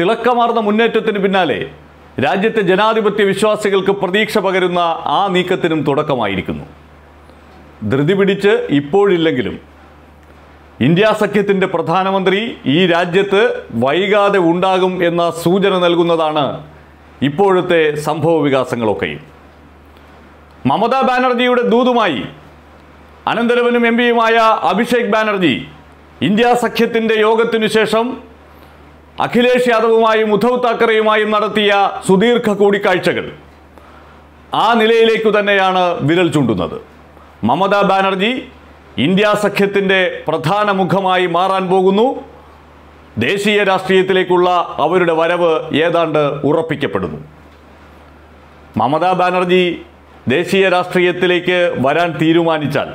തിളക്കമാർന്ന മുന്നേറ്റത്തിന് പിന്നാലെ രാജ്യത്തെ ജനാധിപത്യ വിശ്വാസികൾക്ക് പ്രതീക്ഷ പകരുന്ന ആ നീക്കത്തിനും തുടക്കമായിരിക്കുന്നു. ധൃതി പിടിച്ച് ഇപ്പോഴില്ലെങ്കിലും ഇന്ത്യ സഖ്യത്തിന്റെ പ്രധാനമന്ത്രി ഈ രാജ്യത്ത് വൈകാതെ ഉണ്ടാകും എന്ന സൂചന നൽകുന്നതാണ് ഇപ്പോഴത്തെ സംഭവ വികാസങ്ങളൊക്കെയും. മമതാ ബാനർജിയുടെ ദൂതുമായി അനന്തരവനും എം പിയുമായ അഭിഷേക് ബാനർജി ഇന്ത്യ സഖ്യത്തിന്റെ യോഗത്തിനു ശേഷം അഖിലേഷ് യാദവുമായും ഉദ്ധവ് താക്കറെയുമായും നടത്തിയ സുദീർഘ കൂടിക്കാഴ്ചകൾ. ആ നിലയിലേക്കു തന്നെയാണ് വിരൽ ചൂണ്ടുന്നത്. മമതാ ബാനർജി ഇന്ത്യ സഖ്യത്തിന്റെ പ്രധാന മുഖമായി മാറാൻ പോകുന്നു. ദേശീയ രാഷ്ട്രീയത്തിലേക്കുള്ള അവരുടെ വരവ് ഏതാണ്ട് ഉറപ്പിക്കപ്പെടുന്നു. മമതാ ബാനർജി ദേശീയ രാഷ്ട്രീയത്തിലേക്ക് വരാൻ തീരുമാനിച്ചാൽ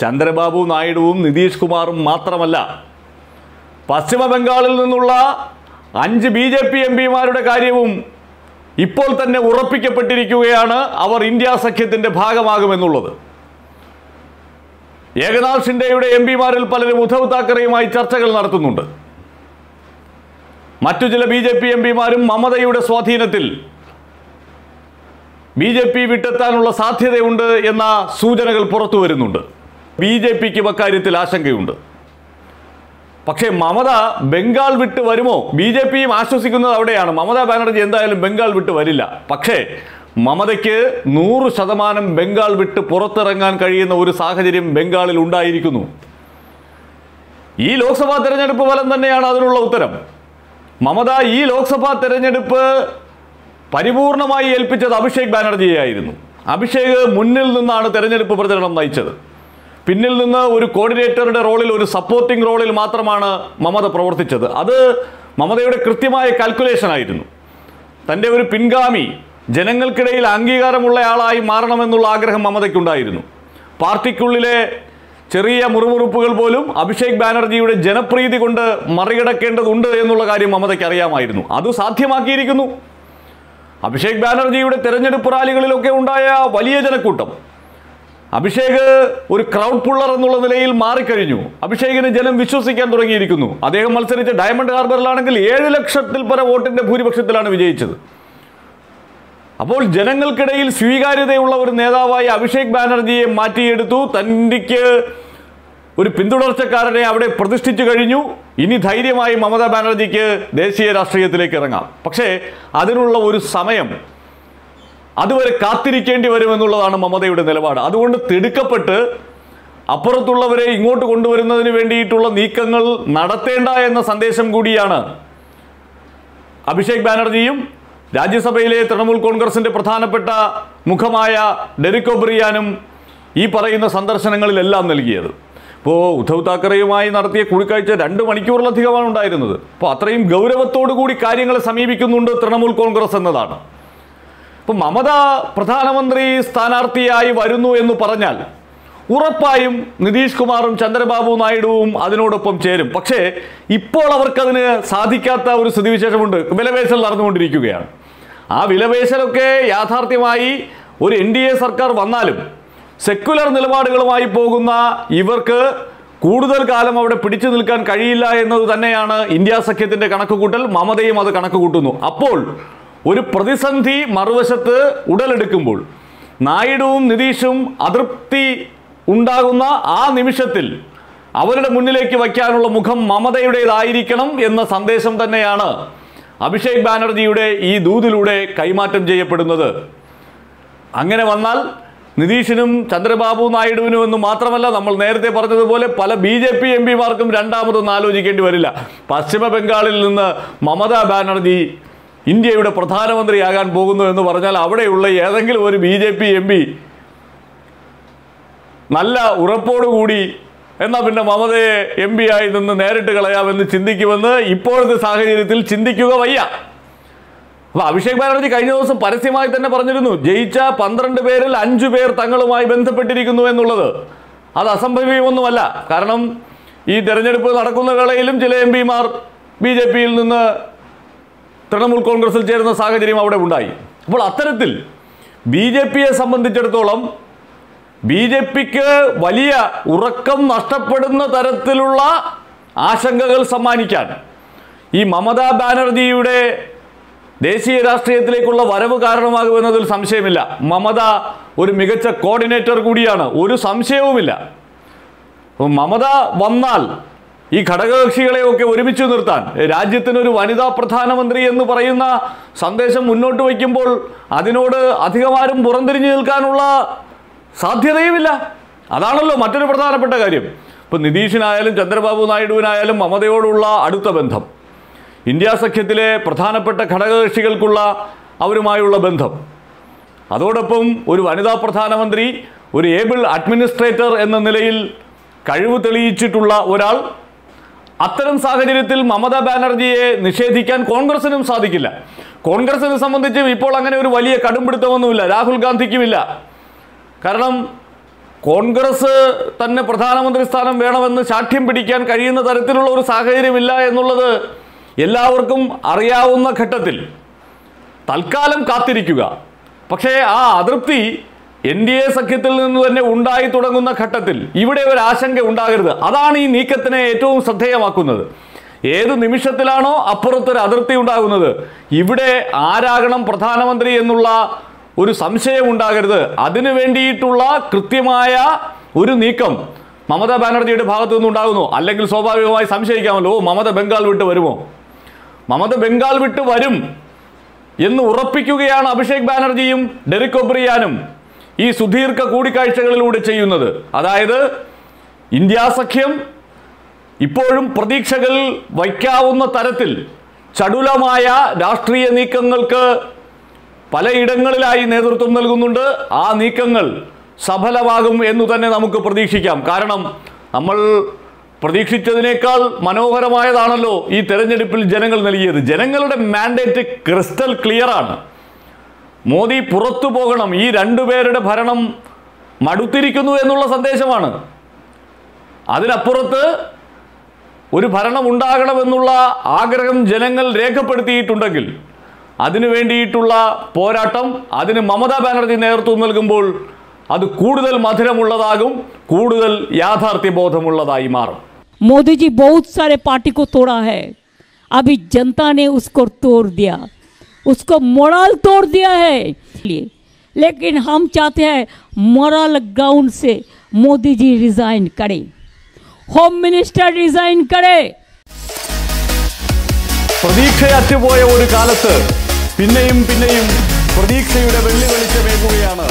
ചന്ദ്രബാബു നായിഡുവും നിതീഷ് കുമാറും മാത്രമല്ല പശ്ചിമ ബംഗാളിൽ നിന്നുള്ള അഞ്ച് ബി ജെ പി എം പിമാരുടെ കാര്യവും ഇപ്പോൾ തന്നെ ഉറപ്പിക്കപ്പെട്ടിരിക്കുകയാണ് അവർ ഇന്ത്യ സഖ്യത്തിന്റെ ഭാഗമാകുമെന്നുള്ളത്. ഏകനാഥ് ഷിൻഡെയുടെ എം പിമാരിൽ പലരും ഉദ്ധവ് താക്കറെയുമായി ചർച്ചകൾ നടത്തുന്നുണ്ട്. മറ്റു ചില ബി ജെ പി എം പിമാരും മമതയുടെ സ്വാധീനത്തിൽ ബി ജെ പി വിട്ടെത്താനുള്ള സാധ്യതയുണ്ട് എന്ന സൂചനകൾ പുറത്തു വരുന്നുണ്ട് ബി ജെ പിക്കും അക്കാര്യത്തിൽ ആശങ്കയുണ്ട്. പക്ഷേ മമത ബംഗാൾ വിട്ട് വരുമോ? ബി ജെ പിയും ആശ്വസിക്കുന്നത് അവിടെയാണ്. മമതാ ബാനർജി എന്തായാലും ബംഗാൾ വിട്ട് വരില്ല. പക്ഷേ മമതയ്ക്ക് നൂറ് ശതമാനം ബംഗാൾ വിട്ട് പുറത്തിറങ്ങാൻ കഴിയുന്ന ഒരു സാഹചര്യം ബംഗാളിൽ ഉണ്ടായിരിക്കുന്നു. ഈ ലോക്സഭാ തെരഞ്ഞെടുപ്പ് ഫലം തന്നെയാണ് അതിനുള്ള ഉത്തരം. മമത ഈ ലോക്സഭാ തെരഞ്ഞെടുപ്പ് പരിപൂർണമായി ഏൽപ്പിച്ചത് അഭിഷേക് ബാനർജിയെയായിരുന്നു. അഭിഷേക് മുന്നിൽ നിന്നാണ് തെരഞ്ഞെടുപ്പ് പ്രചരണം നയിച്ചത്. പിന്നിൽ നിന്ന് ഒരു കോർഡിനേറ്ററുടെ റോളിൽ ഒരു സപ്പോർട്ടിംഗ് റോളിൽ മാത്രമാണ് മമത പ്രവർത്തിച്ചത്. അത് മമതയുടെ കൃത്യമായ കാൽക്കുലേഷൻ ആയിരുന്നു. തന്റെ ഒരു പിൻഗാമി ജനങ്ങൾക്കിടയിൽ അംഗീകാരമുള്ള ആളായി മാറണമെന്നുള്ള ആഗ്രഹം മമതയ്ക്കുണ്ടായിരുന്നു. പാർട്ടിക്കുള്ളിലെ ചെറിയ മുറുമുറുപ്പുകൾ പോലും അഭിഷേക് ബാനർജിയുടെ ജനപ്രീതി കൊണ്ട് മറികടക്കേണ്ടതുണ്ട് എന്നുള്ള കാര്യം മമതയ്ക്ക് അറിയാമായിരുന്നു. അത് സാധ്യമാക്കിയിരിക്കുന്നു. അഭിഷേക് ബാനർജിയുടെ തെരഞ്ഞെടുപ്പ് റാലികളിലൊക്കെ ഉണ്ടായ വലിയ ജനക്കൂട്ടം. അഭിഷേക് ഒരു ക്രൗഡ് പുള്ളർ എന്നുള്ള നിലയിൽ മാറിക്കഴിഞ്ഞു. അഭിഷേകിന് ജനം വിശ്വസിക്കാൻ തുടങ്ങിയിരിക്കുന്നു. അദ്ദേഹം മത്സരിച്ച ഡയമണ്ട് ഹാർബറിലാണെങ്കിൽ ഏഴ് ലക്ഷത്തിൽ പര വോട്ടിന്റെ ഭൂരിപക്ഷത്തിലാണ് വിജയിച്ചത്. അപ്പോൾ ജനങ്ങൾക്കിടയിൽ സ്വീകാര്യതയുള്ള ഒരു നേതാവായി അഭിഷേക് ബാനർജിയെ മാറ്റിയെടുത്തു. തനിക്ക് ഒരു പിന്തുടർച്ചക്കാരനെ അവിടെ പ്രതിഷ്ഠിച്ചു കഴിഞ്ഞു. ഇനി ധൈര്യമായി മമതാ ബാനർജിക്ക് ദേശീയ രാഷ്ട്രീയത്തിലേക്ക് ഇറങ്ങാം. പക്ഷേ അതിനുള്ള ഒരു സമയം അതുവരെ കാത്തിരിക്കേണ്ടി വരുമെന്നുള്ളതാണ് മമതയുടെ നിലപാട്. അതുകൊണ്ട് തിടുക്കപ്പെട്ട് അപ്പുറത്തുള്ളവരെ ഇങ്ങോട്ട് കൊണ്ടുവരുന്നതിന് വേണ്ടിയിട്ടുള്ള നീക്കങ്ങൾ നടത്തേണ്ട എന്ന സന്ദേശം കൂടിയാണ് അഭിഷേക് ബാനർജിയും രാജ്യസഭയിലെ തൃണമൂൽ കോൺഗ്രസിന്റെ പ്രധാനപ്പെട്ട മുഖമായ ഡെറിക് ഒബ്രിയാനും ഈ പറയുന്ന സന്ദർശനങ്ങളിലെല്ലാം നൽകിയത്. ഇപ്പോൾ ഉദ്ധവ് താക്കറെയുമായി നടത്തിയ കൂടിക്കാഴ്ച രണ്ട് മണിക്കൂറിലധികമാണ് ഉണ്ടായിരുന്നത്. അപ്പോൾ അത്രയും ഗൗരവത്തോടു കൂടി കാര്യങ്ങളെ സമീപിക്കുന്നുണ്ട് തൃണമൂൽ കോൺഗ്രസ് എന്നതാണ്. ഇപ്പം മമത പ്രധാനമന്ത്രി സ്ഥാനാർത്ഥിയായി വരുന്നു എന്ന് പറഞ്ഞാൽ ഉറപ്പായും നിതീഷ് കുമാറും ചന്ദ്രബാബു നായിഡുവും അതിനോടൊപ്പം ചേരും. പക്ഷേ ഇപ്പോൾ അവർക്കതിന് സാധിക്കാത്ത ഒരു സ്ഥിതിവിശേഷമുണ്ട്. വിലപേശൽ നടന്നുകൊണ്ടിരിക്കുകയാണ്. ആ വിലപേശലൊക്കെ യാഥാർത്ഥ്യമായി ഒരു എൻ ഡി എ സർക്കാർ വന്നാലും സെക്യുലർ നിലപാടുകളുമായി പോകുന്ന ഇവർക്ക് കൂടുതൽ കാലം അവിടെ പിടിച്ചു നിൽക്കാൻ കഴിയില്ല എന്നത് തന്നെയാണ് ഇന്ത്യ സഖ്യത്തിന്റെ കണക്കുകൂട്ടൽ. മമതയും അത് കണക്കുകൂട്ടുന്നു. അപ്പോൾ ഒരു പ്രതിസന്ധി മറുവശത്ത് ഉടലെടുക്കുമ്പോൾ നായിഡുവും നിതീഷും അതൃപ്തി ഉണ്ടാകുന്ന ആ നിമിഷത്തിൽ അവരുടെ മുന്നിലേക്ക് വയ്ക്കാനുള്ള മുഖം മമതയുടേതായിരിക്കണം എന്ന സന്ദേശം തന്നെയാണ് അഭിഷേക് ബാനർജിയുടെ ഈ ദൂതിലൂടെ കൈമാറ്റം ചെയ്യപ്പെടുന്നത്. അങ്ങനെ വന്നാൽ നിതീഷിനും ചന്ദ്രബാബു നായിഡുവിനും എന്ന് മാത്രമല്ല നമ്മൾ നേരത്തെ പറഞ്ഞതുപോലെ പല ബി ജെ പി എം പിമാർക്കും രണ്ടാമതൊന്നും ആലോചിക്കേണ്ടി വരില്ല. പശ്ചിമ ബംഗാളിൽ നിന്ന് മമതാ ബാനർജി ഇന്ത്യയുടെ പ്രധാനമന്ത്രിയാകാൻ പോകുന്നു എന്ന് പറഞ്ഞാൽ അവിടെയുള്ള ഏതെങ്കിലും ഒരു B J P M P നല്ല ഉറപ്പോടുകൂടി എന്നാൽ പിന്നെ മമതയെ എം പി ആയി നിന്ന് നേരിട്ട് കളയാമെന്ന് ചിന്തിക്കുമെന്ന് ഇപ്പോഴത്തെ സാഹചര്യത്തിൽ ചിന്തിക്കുക വയ്യ. അപ്പൊ അഭിഷേക് ബാനർജി കഴിഞ്ഞ ദിവസം പരസ്യമായി തന്നെ പറഞ്ഞിരുന്നു ജയിച്ച പന്ത്രണ്ട് പേരിൽ അഞ്ചു പേർ തങ്ങളുമായി ബന്ധപ്പെട്ടിരിക്കുന്നു എന്നുള്ളത്. അത് അസംഭവ്യമൊന്നുമല്ല. കാരണം ഈ തെരഞ്ഞെടുപ്പ് നടക്കുന്ന വേളയിലും ചില എം പിമാർ ബി ജെ പിയിൽ നിന്ന് തൃണമൂൽ കോൺഗ്രസിൽ ചേരുന്ന സാഹചര്യം അവിടെ ഉണ്ടായി. അപ്പോൾ അത്തരത്തിൽ ബി ജെ പിയെ സംബന്ധിച്ചിടത്തോളം ബി ജെ പിക്ക് വലിയ ഉറക്കം നഷ്ടപ്പെടുന്ന തരത്തിലുള്ള ആശങ്കകൾ സമ്മാനിക്കാൻ ഈ മമതാ ബാനർജിയുടെ ദേശീയ രാഷ്ട്രീയത്തിലേക്കുള്ള വരവ് കാരണമാകുമെന്നതിൽ സംശയമില്ല. മമത ഒരു മികച്ച കോർഡിനേറ്റർ കൂടിയാണ്. ഒരു സംശയവുമില്ല. മമത വന്നാൽ ഈ ഘടകകക്ഷികളെയൊക്കെ ഒരുമിച്ച് നിർത്താൻ രാജ്യത്തിനൊരു വനിതാ പ്രധാനമന്ത്രി എന്ന് പറയുന്ന സന്ദേശം മുന്നോട്ട് വയ്ക്കുമ്പോൾ അതിനോട് അധികമാരും പുറംതിരിഞ്ഞു നിൽക്കാനുള്ള സാധ്യതയുമില്ല. അതാണല്ലോ മറ്റൊരു പ്രധാനപ്പെട്ട കാര്യം. ഇപ്പം നിതീഷിനായാലും ചന്ദ്രബാബു നായിഡുവിനായാലും മമതയോടുള്ള അടുത്ത ബന്ധം. ഇന്ത്യ സഖ്യത്തിലെ പ്രധാനപ്പെട്ട ഘടകകക്ഷികൾക്കുള്ള അവരുമായുള്ള ബന്ധം. അതോടൊപ്പം ഒരു വനിതാ പ്രധാനമന്ത്രി ഒരു ഏബിൾ അഡ്മിനിസ്ട്രേറ്റർ എന്ന നിലയിൽ കഴിവ് തെളിയിച്ചിട്ടുള്ള ഒരാൾ അത്തരം സാഹചര്യത്തിൽ മമതാ ബാനർജിയെ നിഷേധിക്കാൻ കോൺഗ്രസിനും സാധിക്കില്ല. കോൺഗ്രസിനെ സംബന്ധിച്ചും ഇപ്പോൾ അങ്ങനെ ഒരു വലിയ കടുംപിടുത്തമൊന്നുമില്ല. രാഹുൽ ഗാന്ധിക്കുമില്ല. കാരണം കോൺഗ്രസ് തന്നെ പ്രധാനമന്ത്രി സ്ഥാനം വേണമെന്ന് ശാഠ്യം പിടിക്കാൻ കഴിയുന്ന തരത്തിലുള്ള ഒരു സാഹചര്യമില്ല എന്നുള്ളത് എല്ലാവർക്കും അറിയാവുന്ന ഘട്ടത്തിൽ. തൽക്കാലം കാത്തിരിക്കുക. പക്ഷേ ആ അതൃപ്തി എൻ ഡി എ സഖ്യത്തിൽ നിന്ന് തന്നെ ഉണ്ടായി തുടങ്ങുന്ന ഘട്ടത്തിൽ ഇവിടെ ഒരു ആശങ്ക ഉണ്ടാകരുത്. അതാണ് ഈ നീക്കത്തിനെ ഏറ്റവും ശ്രദ്ധേയമാക്കുന്നത്. ഏത് നിമിഷത്തിലാണോ അപ്പുറത്തൊരു അതിർത്തി ഉണ്ടാകുന്നത്? ഇവിടെ ആരാകണം പ്രധാനമന്ത്രി എന്നുള്ള ഒരു സംശയം ഉണ്ടാകരുത്. അതിനു വേണ്ടിയിട്ടുള്ള കൃത്യമായ ഒരു നീക്കം മമതാ ബാനർജിയുടെ ഭാഗത്തു നിന്നുണ്ടാകുന്നു അല്ലെങ്കിൽ സ്വാഭാവികമായി സംശയിക്കാമല്ലോ. മമത ബംഗാൾ വിട്ട് വരുമോ? മമത ബംഗാൾ വിട്ട് വരും എന്ന് ഉറപ്പിക്കുകയാണ് അഭിഷേക് ബാനർജിയും ഡെറിക് ഒബ്രിയാനും. ഈ സുദീർഘ കൂടിക്കാഴ്ചകളിലൂടെ ചെയ്യുന്നത്. അതായത് ഇന്ത്യ സഖ്യം ഇപ്പോഴും പ്രതീക്ഷകൾ വയ്ക്കാവുന്ന തരത്തിൽ ചടുലമായ രാഷ്ട്രീയ നീക്കങ്ങൾക്ക് പലയിടങ്ങളിലായി നേതൃത്വം നൽകുന്നുണ്ട്. ആ നീക്കങ്ങൾ സഫലമാകും എന്ന് തന്നെ നമുക്ക് പ്രതീക്ഷിക്കാം. കാരണം നമ്മൾ പ്രതീക്ഷിച്ചതിനേക്കാൾ മനോഹരമായതാണല്ലോ ഈ തെരഞ്ഞെടുപ്പിൽ ജനങ്ങൾ നൽകിയത്. ജനങ്ങളുടെ മാൻഡേറ്റ് ക്രിസ്റ്റൽ ക്ലിയറാണ്. മോദി പുറത്തു പോകണം ഈ രണ്ടുപേരുടെ ഭരണം മടുത്തിരിക്കുന്നു എന്നുള്ള സന്ദേശമാണ് അതിനപ്പുറത്ത് ഒരു ഭരണം ഉണ്ടാകണമെന്നുള്ള ആഗ്രഹം ജനങ്ങൾ രേഖപ്പെടുത്തിയിട്ടുണ്ടെങ്കിൽ അതിനു വേണ്ടിയിട്ടുള്ള പോരാട്ടം അതിന് മമതാ ബാനർജി നേതൃത്വം നൽകുമ്പോൾ അത് കൂടുതൽ മധുരമുള്ളതാകും കൂടുതൽ യാഥാർത്ഥ്യബോധമുള്ളതായി മാറും मोदी जी बहुत सारे पार्टी को तोड़ा है अभी जनता ने उसको तोड़ दिया उसको मोरल तोड़ दिया है लेकिन हम चाहते हैं मोरल ग्राउंड से मोदी जी रिजाइन करें होम मिनिस्टर रिजाइन करे പ്രതീക്ഷയറ്റുപോയ ഒരു കാലത്ത് പിന്നെയും പിന്നെയും പ്രതീക്ഷയുടെ വെള്ളി വെളിച്ചമേകുകയാണ്